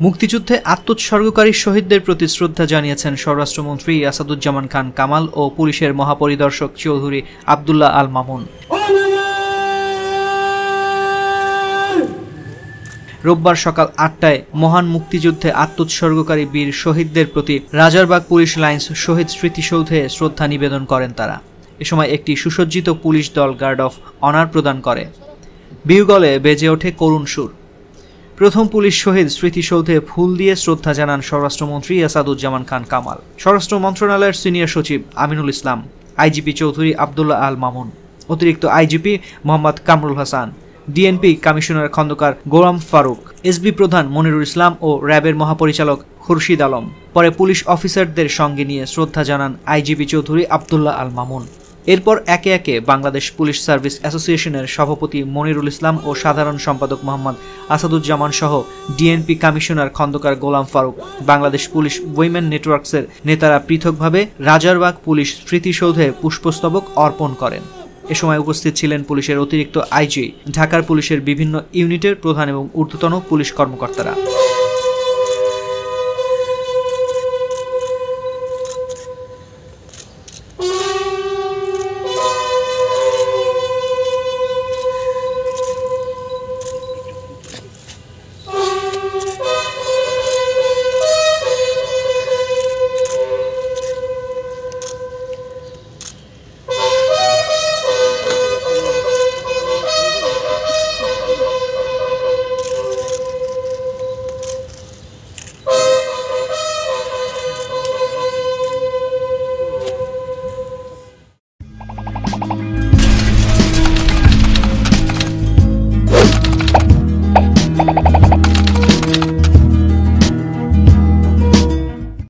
মুক্তিযুদ্ধে আত্মোৎসর্গকারী শহীদদের প্রতি শ্রদ্ধা জানিয়েছেন স্বরাষ্ট্রমন্ত্রী আসাদুজ্জামান খান কামাল ও পুলিশের মহাপরিদর্শক চৌধুরী আবদুল্লাহ আল মামুন। রোববার সকাল আটটায় মহান মুক্তিযুদ্ধে আত্মোৎসর্গকারী বীর শহীদদের প্রতি রাজারবাগ পুলিশ লাইন্স শহীদ স্মৃতিসৌধে শ্রদ্ধা নিবেদন করেন তারা। এ সময় একটি সুসজ্জিত পুলিশ দল গার্ড অফ অনার প্রদান করে। বিউগলে বেজে ওঠে করুণ সুর। প্রথম পুলিশ শহীদ স্মৃতিসৌধে ফুল দিয়ে শ্রদ্ধা জানান স্বরাষ্ট্রমন্ত্রী আসাদুজ্জামান খান কামাল। স্বরাষ্ট্র মন্ত্রণালয়ের সিনিয়র সচিব আমিনুল ইসলাম, আইজিপি চৌধুরী আবদুল্লাহ আল মামুন, অতিরিক্ত IGP Mohammad Kamrul Hasan, DNP commissioner Khandaker Golam Faruk, SB প্রধান মনিরুল ইসলাম ও র্যাবের মহাপরিচালক খুরশিদ আলম। পরে পুলিশ অফিসারদের সঙ্গে নিয়ে শ্রদ্ধা জানান আইজিপি চৌধুরী আবদুল্লাহ আল মামুন। এরপর একে একে বাংলাদেশ পুলিশ সার্ভিস অ্যাসোসিয়েশনের সভাপতি মনিরুল ইসলাম ও সাধারণ সম্পাদক মোহাম্মদ আসাদুজ্জামান সহ DNP commissioner Khandaker Golam Faruk, Bangladesh police women নেটওয়ার্কসের নেতারা পৃথকভাবে রাজারবাগ পুলিশ স্মৃতিসৌধে পুষ্পস্তবক অর্পণ করেন। এ সময় উপস্থিত ছিলেন পুলিশের অতিরিক্ত আইজি, ঢাকার পুলিশের বিভিন্ন ইউনিটের প্রধান এবং ঊর্ধ্বতন পুলিশ কর্মকর্তারা।